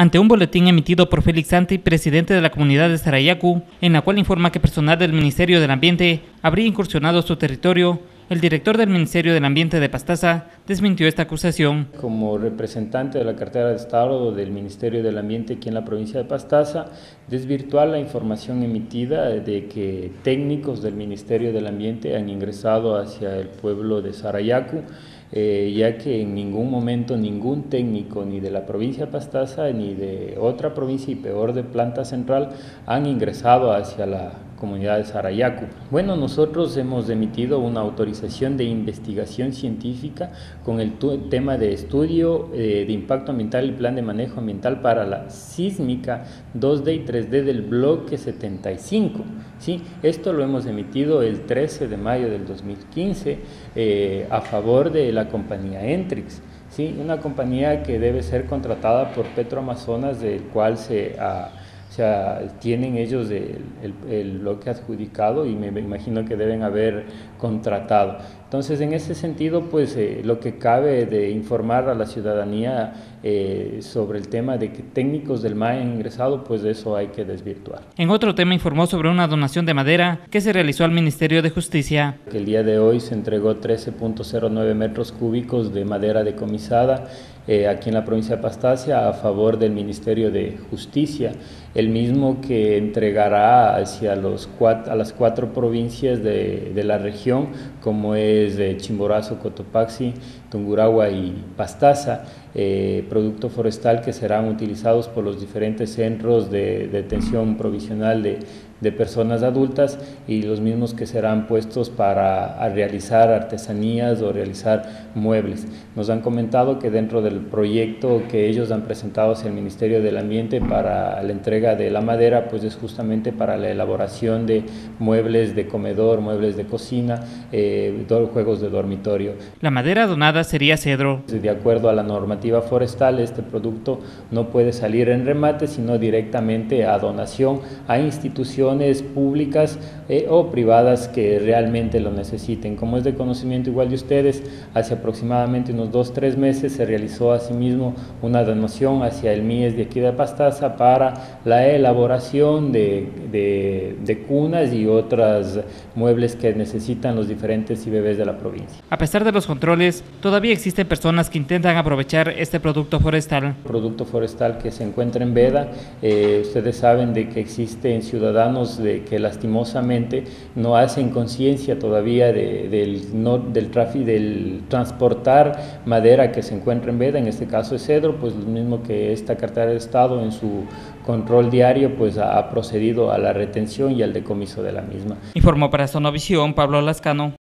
ante un boletín emitido por Félix Santi, presidente de la comunidad de Sarayacu, en la cual informa que personal del Ministerio del Ambiente habría incursionado su territorio el director del Ministerio del Ambiente de Pastaza desmintió esta acusación. Como representante de la cartera de Estado del Ministerio del Ambiente aquí en la provincia de Pastaza, desvirtuar la información emitida de que técnicos del Ministerio del Ambiente han ingresado hacia el pueblo de Sarayacu, eh, ya que en ningún momento ningún técnico ni de la provincia Pastaza ni de otra provincia y peor de Planta Central han ingresado hacia la comunidad de Sarayacu. Bueno, nosotros hemos emitido una autorización de investigación científica con el tema de estudio eh, de impacto ambiental y plan de manejo ambiental para la sísmica 2D y 3D del bloque 75. ¿sí? Esto lo hemos emitido el 13 de mayo del 2015 eh, a favor de la compañía Entrix. ¿sí? Una compañía que debe ser contratada por Petroamazonas, del cual se... ha o sea, tienen ellos el, el, bloque adjudicado y me imagino que deben haber contratado. Entonces, en ese sentido, pues eh, lo que cabe de informar a la ciudadanía eh, sobre el tema de que técnicos del MAE han ingresado, pues eso hay que desvirtuar. En otro tema informó sobre una donación de madera que se realizó al Ministerio de Justicia. El día de hoy se entregó 13.09 metros cúbicos de madera decomisada eh, aquí en la provincia de Pastacia a favor del Ministerio de Justicia, el mismo que entregará hacia los a las cuatro provincias de, de la región, como es de Chimborazo, Cotopaxi, Tungurahua y Pastaza, eh, producto forestal que serán utilizados por los diferentes centros de detención provisional de, de personas adultas y los mismos que serán puestos para realizar artesanías o realizar muebles. Nos han comentado que dentro del proyecto que ellos han presentado hacia el Ministerio del Ambiente para la entrega de la madera, pues es justamente para la elaboración de muebles de comedor, muebles de cocina, eh, juegos de dormitorio. La madera donada sería cedro. De acuerdo a la normativa forestal, este producto no puede salir en remate, sino directamente a donación a instituciones públicas eh, o privadas que realmente lo necesiten. Como es de conocimiento igual de ustedes, hace aproximadamente unos dos, tres meses se realizó asimismo una donación hacia el MIES de aquí de Pastaza para la elaboración de, de, de cunas y otros muebles que necesitan los diferentes bebés de la provincia. A pesar de los controles, todavía existen personas que intentan aprovechar este producto forestal. Producto forestal que se encuentra en veda, eh, ustedes saben de que existen ciudadanos que lastimosamente no hacen conciencia todavía del, no, del, tráfico, del transportar madera que se encuentra en veda, en este caso es cedro, pues lo mismo que esta cartera de Estado en su control diario pues ha procedido a la retención y al decomiso de la misma. Informó para Sonovisión Pablo Lascano.